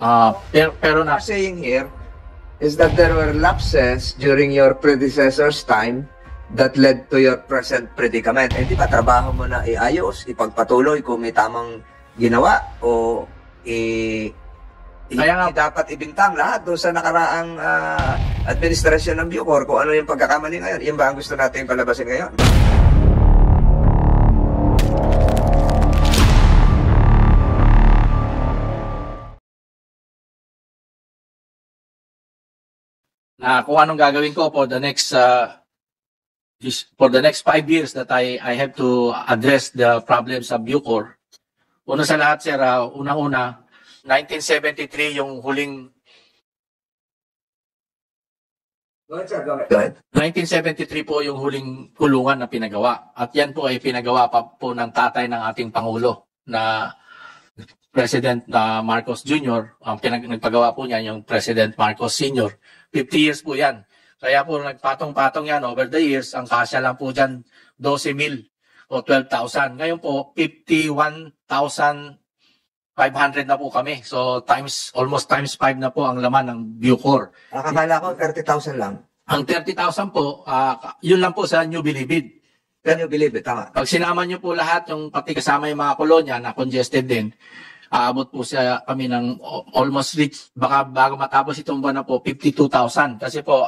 Ah, pero, pero na, What you're saying here is that there were lapses during your predecessor's time that led to your present predicament. Eh, di ba, trabaho mo na iayos, ipagpatuloy kung may tamang ginawa o i, i, Kaya nga- i- dapat ibintang lahat doon sa nakaraang ah, administrasyon ng Bucor kung ano yung pagkakamali ngayon. Yan ba ang gusto natin palabasin ngayon? Na kung anong gagawin ko for the next uh, for the next five years that I I have to address the problems of Bucor. Una sa lahat, sir, uh, unang-una, 1973 yung huling Go ahead, sir. Go ahead. 1973 po yung huling kulungan na pinagawa. At yan po ay pinagawa pa po ng tatay ng ating Pangulo na President na Marcos Jr. Ang pinag nagpagawa po niya yung President Marcos Sr. 50 years po yan. Kaya po nagpatong-patong yan over the years. Ang kasya lang po dyan 12 mil o 12,000. Ngayon po 51,500 na po kami. So times almost times 5 na po ang laman ng Bucor. Akakala ko 30,000 lang. Ang 30,000 po, ah, yun lang po sa New Bilibid. Can you believe it? Tama. Pag sinama niyo po lahat, yung pati kasama yung mga kolonya na congested din, aabot po siya kami ng almost reach, baka bago matapos itong buwan na po, 52,000. Kasi po,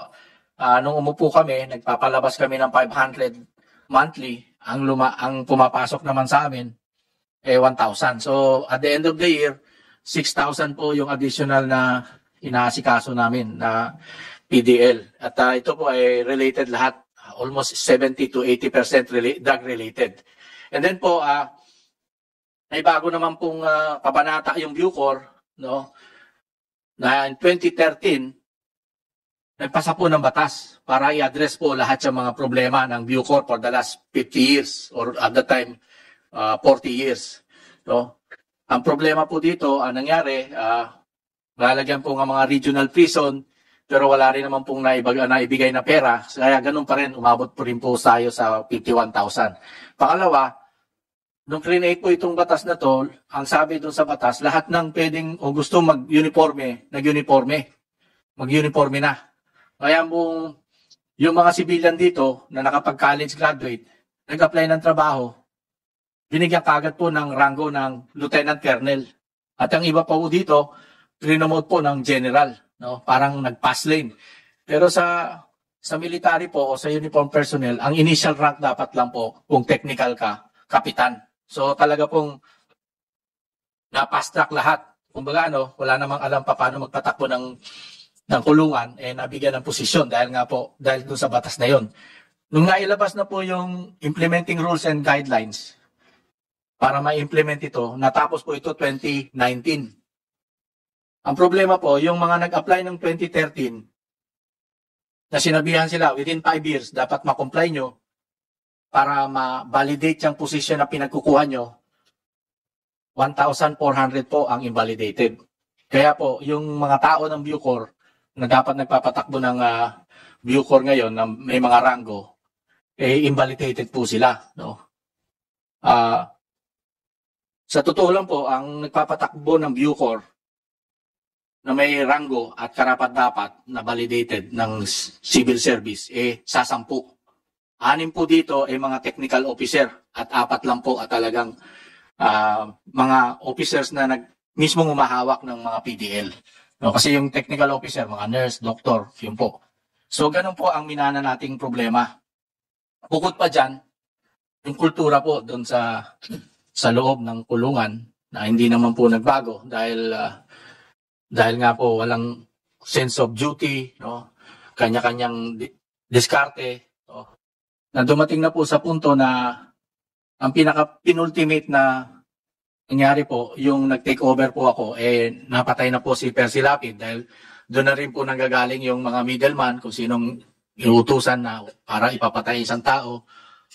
ah, nung umupo kami, nagpapalabas kami ng 500 monthly. Ang, luma, ang pumapasok naman sa amin, eh 1,000. So, at the end of the year, 6,000 po yung additional na inaasikaso namin na PDL. At ah, ito po ay related lahat, almost 70 to 80% rela- drug related. And then po, ah may bago naman pong ah, kabanata yung Bucor, no? Na in 2013, nagpasa po ng batas para i-address po lahat ng mga problema ng Bucor for the last 50 years or at the time ah, 40 years. No? Ang problema po dito, ang nangyari, ah lalagyan po ng mga regional prison, pero wala rin naman pong naibag, naibigay na pera. Kaya ganun pa rin, umabot po rin po tayo sa 51,000. Pangalawa, nung create po itong batas na to, ang sabi doon sa batas, lahat ng pwedeng o gusto mag-uniforme, nag-uniforme. Mag-uniforme na. Kaya mo, yung mga civilian dito na nakapag-college graduate, nag-apply ng trabaho, binigyan kagad po ng rango ng lieutenant colonel. At ang iba pa po dito, trinomote po ng general, no? Parang nag-pass lane. Pero sa sa military po o sa uniform personnel, ang initial rank dapat lang po kung technical ka, kapitan. So talaga pong na-fast track lahat. Kumbaga ano, wala namang alam pa paano magpatakbo ng ng kulungan eh nabigyan ng posisyon dahil nga po dahil doon sa batas na yon. Nung nailabas na po yung implementing rules and guidelines para ma-implement ito, natapos po ito 2019. Ang problema po, yung mga nag-apply ng 2013, na sinabihan sila within 5 years, dapat ma-comply nyo para ma-validate yung position na pinagkukuha nyo, 1,400 po ang invalidated. Kaya po, yung mga tao ng Bucor na dapat nagpapatakbo ng ah, Bucor ngayon na may mga rango, eh invalidated po sila. No? Ah, sa totoo lang po, ang nagpapatakbo ng Bucor na may rango at karapat-dapat na validated ng civil service, eh, sasampu. Anim po dito ay mga technical officer at apat lang po at talagang ah, mga officers na nag, mismong umahawak ng mga PDL. No, kasi yung technical officer, mga nurse, doctor, yun po. So, ganun po ang minana nating problema. Bukod pa dyan, yung kultura po doon sa sa loob ng kulungan na hindi naman po nagbago dahil ah, dahil nga po walang sense of duty, no? Kanya-kanyang di- diskarte? Na dumating na po sa punto na ang pinaka penultimate na nangyari po, yung nag-take over po ako, eh napatay na po si Percy Lapid dahil doon na rin po nanggagaling yung mga middleman kung sinong inuutusan na para ipapatay isang tao.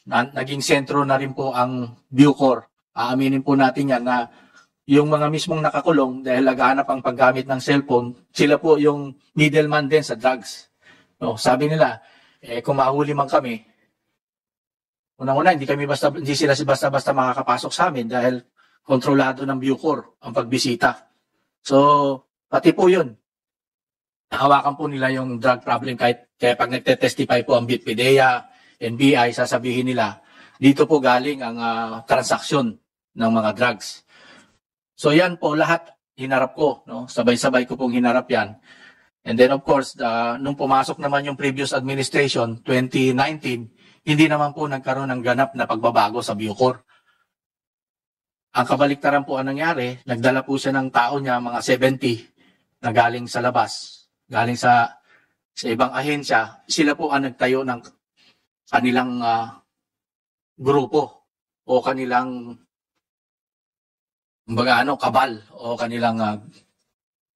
Na, naging sentro na rin po ang Bucor. Aaminin po natin yan na yung mga mismong nakakulong dahil naghahanap ang paggamit ng cellphone, sila po yung middleman din sa drugs. No, sabi nila, eh, kung mahuli man kami, unang-una, hindi kami basta, hindi sila basta-basta makakapasok sa amin dahil kontrolado ng Bucor ang pagbisita. So, Pati po yun. Hawakan po nila yung drug problem kahit kaya pag nagte-testify po ang BITPDEA, NBI, sasabihin nila, dito po galing ang ah, transaksyon ng mga drugs. So yan po lahat hinarap ko, no? Sabay-sabay ko pong hinarap yan. And then of course, ah, nung pumasok naman yung previous administration, 2019, hindi naman po nagkaroon ng ganap na pagbabago sa Bucor. Ang kabaliktaran po ang nangyari, nagdala po siya ng tao niya, mga 70, na galing sa labas, galing sa sa ibang ahensya, sila po ang nagtayo ng kanilang ah, grupo o kanilang kumbaga ano, kabal o kanilang ah,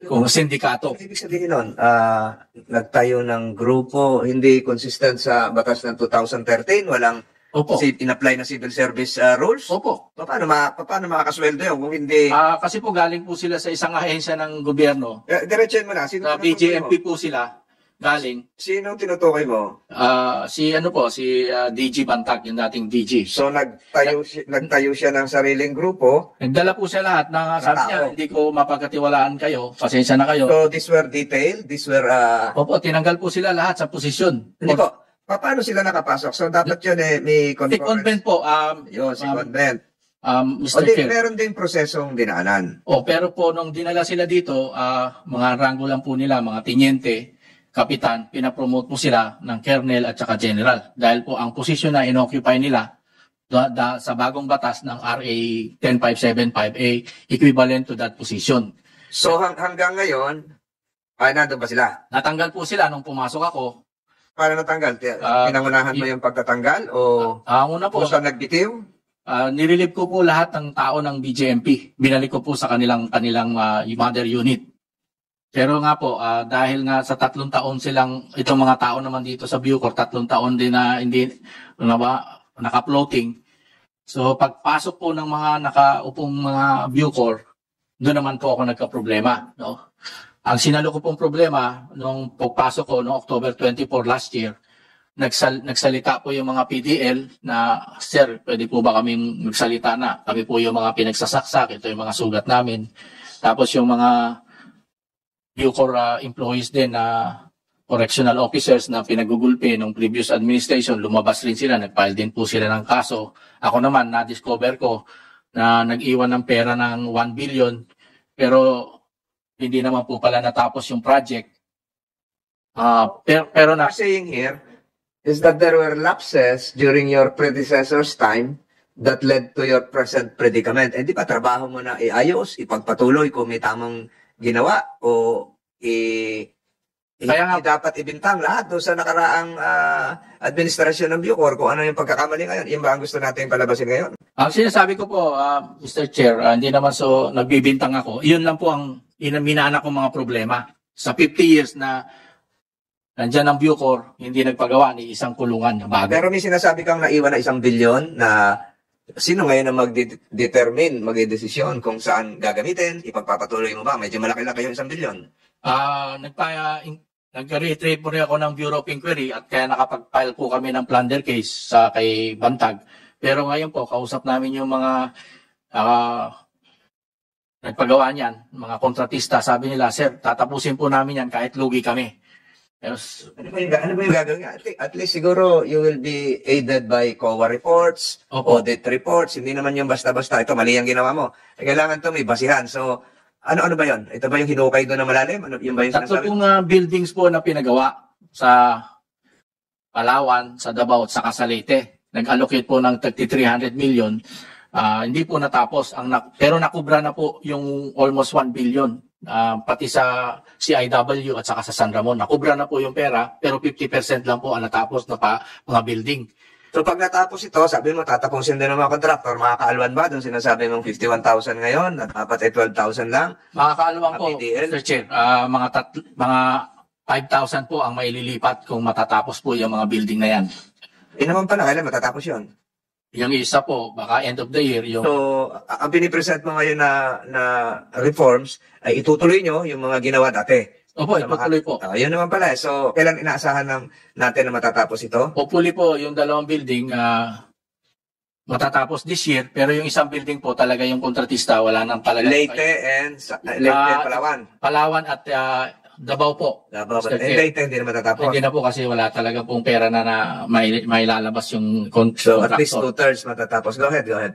kung sindikato. Ibig sabihin nun, ah, nagtayo ng grupo, hindi consistent sa batas ng 2013, walang Opo. si in-apply na civil service ah, rules. Opo. Paano, ma paano makakasweldo yun kung hindi... Ah, kasi po galing po sila sa isang ahensya ng gobyerno. Eh, diretsuhin mo na. Sino Sa? BJMP po sila galing. Sino tinutukoy mo? Ah, si ano po, si ah, DG Bantag, yung dating DG. So, nagtayo, si- nagtayo siya ng sariling grupo. Nagdala po siya lahat na sabi niya, tao. hindi ko mapagkatiwalaan kayo. Pasensya na kayo. So, these were detailed. These were... ah, Opo, tinanggal po sila lahat sa posisyon. hindi po. Pa- Paano sila nakapasok? So, dapat yun eh, may Si conference. convent po, um, Yun, si Um, convent. um, O Mr. di, Chair. meron din prosesong dinaanan. Oh, pero po nung dinala sila dito, ah, mga ranggo lang po nila, mga tinyente, kapitan, pinapromote po sila ng colonel at saka general. Dahil po ang posisyon na inoccupy nila da, da- sa bagong batas ng RA 10575A equivalent to that position. So, hang- hanggang ngayon, ay, nandun ba sila? Natanggal po sila nung pumasok ako. Paano natanggal? Ah, Pinangunahan mo yung pagtatanggal? O Ang una po, saan nagbitiw? ah, nirelieve ko po lahat ng tao ng BJMP. Binalik ko po sa kanilang kanilang ah, mother unit. Pero nga po, ah, dahil nga sa tatlong taon silang, itong mga tao naman dito sa Bucor, tatlong taon din na hindi na ba, naka-floating. So pagpasok po ng mga nakaupong mga Bucor, doon naman po ako nagka-problema. No? Ang sinalo ko pong problema nung pagpasok ko noong October 24 last year, nagsal, nagsalita po yung mga PDL na, Sir, pwede po ba kaming magsalita na? Kami po yung mga pinagsasaksak, ito yung mga sugat namin. Tapos yung mga Bucor uh, employees din na correctional officers na pinagugulpi ng previous administration, lumabas rin sila, nag-file din po sila ng kaso. Ako naman, na-discover ko na nag-iwan ng pera ng 1 billion, pero hindi naman po pala natapos yung project. Ah, pero, pero na, saying here is that there were lapses during your predecessor's time that led to your present predicament. Eh, di ba trabaho mo na iayos, ipagpatuloy kung may tamang ginawa o i Kaya nga- dapat ibintang lahat doon sa nakaraang ah, administrasyon ng Bucor kung ano yung pagkakamali ngayon. Yan ba ang gusto natin palabasin ngayon? Ang sinasabi ko po, ah, Mr. Chair, ah, hindi naman so nagbibintang ako. Iyon lang po ang inaminana kong mga problema. Sa 50 years na nandyan ang Bucor, hindi nagpagawa ni isang kulungan na bago. Pero may sinasabi kang naiwan na isang bilyon na sino ngayon ang mag-determine, mag-desisyon kung saan gagamitin, ipagpapatuloy mo ba? Medyo malaki-laki yung isang bilyon. Ah, nagpa in, nag-retrieve po rin ako ng Bureau of Inquiry at kaya nakapag-file po kami ng plunder case sa kay Bantag. Pero ngayon po, kausap namin yung mga ah, nagpagawa niyan, mga kontratista. Sabi nila, Sir, tatapusin po namin yan kahit lugi kami. Pero, s- Ano ba yung, ano ba yung gagawin? At, at least siguro you will be aided by COA reports, Opo. audit reports. Hindi naman yung basta-basta. Ito, mali ang ginawa mo. Eh, kailangan to may basihan. So, ano-ano ba yon? Ito ba yung hinukay doon na malalim? Ano, yung ba yung Tatlo pong ah, buildings po na pinagawa sa Palawan, sa Davao sa Casalete. Nag-allocate po ng 300 million. Ah, hindi po natapos ang na- pero nakubra na po yung almost 1 billion Ah, pati sa CIW at saka sa San Ramon. Nakubra na po yung pera pero 50% lang po ang natapos na pa mga building. So, pag natapos ito, sabi mo, tatapusin din ng mga contractor. Makakaalwan ba? Doon sinasabi mong 51,000 ngayon, at dapat ay 12,000 lang. Mga po? Mr. Chair, ah, mga tat- mga 5,000 po ang maililipat kung matatapos po yung mga building na yan. Eh naman pala, kailan matatapos yon? Yung isa po, baka end of the year, yung So, ang pinipresent mo ngayon na, na reforms, ay itutuloy nyo yung mga ginawa dati. Opo, mga- itutuloy po. Ah, yun naman pala. eh. So, kailan inaasahan ng, natin na matatapos ito? Hopefully po, yung dalawang building, ah matatapos this year, pero yung isang building po talaga yung kontratista, wala nang talaga. Leyte and sa, Leyte Ah, Palawan. Palawan at ah, Davao po. Davao. Mr. And Chair. Hindi na matatapos. Hindi na po kasi wala talaga pong pera na, na may, may lalabas yung con- So at least contractor. two-thirds matatapos. Go ahead, go ahead.